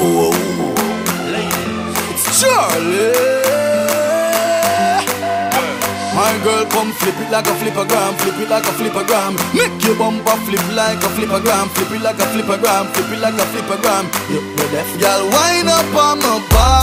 Whoa. Charlie. My girl, come flip it like a flippergram, flip it like a flippergram. Make your bumper flip like a flippergram, flip it like a flippergram, flip it like a flippergram. Y'all wind up on my bar.